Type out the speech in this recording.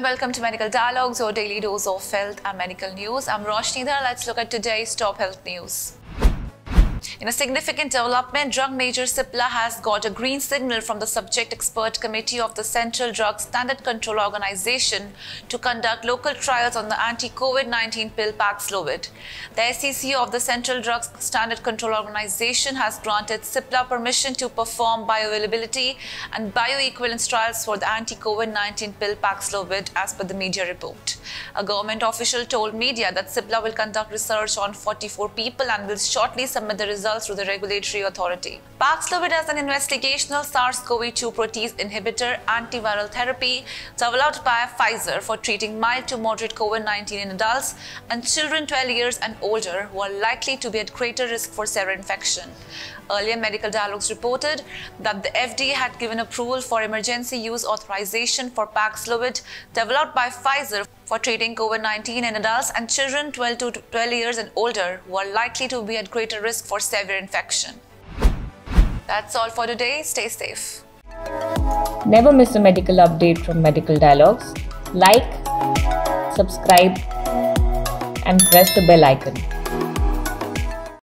welcome to Medical Dialogues, your daily dose of health and medical news. I'm Roshni Dhar. Let's look at today's top health news. In a significant development, drug major Cipla has got a green signal from the subject expert committee of the Central Drug Standard Control Organization to conduct local trials on the anti-COVID-19 pill Paxlovid. The SEC of the Central Drug Standard Control Organization has granted Cipla permission to perform bioavailability and bioequivalence trials for the anti-COVID-19 pill Paxlovid as per the media report. A government official told media that Cipla will conduct research on 44 people and will shortly submit the results the regulatory authority. Paxlovid is an investigational SARS-CoV-2 protease inhibitor antiviral therapy developed by Pfizer for treating mild to moderate COVID-19 in adults and children 12 years and older who are likely to be at greater risk for severe infection. Earlier, Medical Dialogues reported that the FDA had given approval for emergency use authorization for Paxlovid developed by Pfizer for treating COVID-19 in adults and children 12 to 12 years and older who are likely to be at greater risk for severe infection. That's all for today. Stay safe. Never miss a medical update from Medical Dialogues. Like, subscribe, and press the bell icon.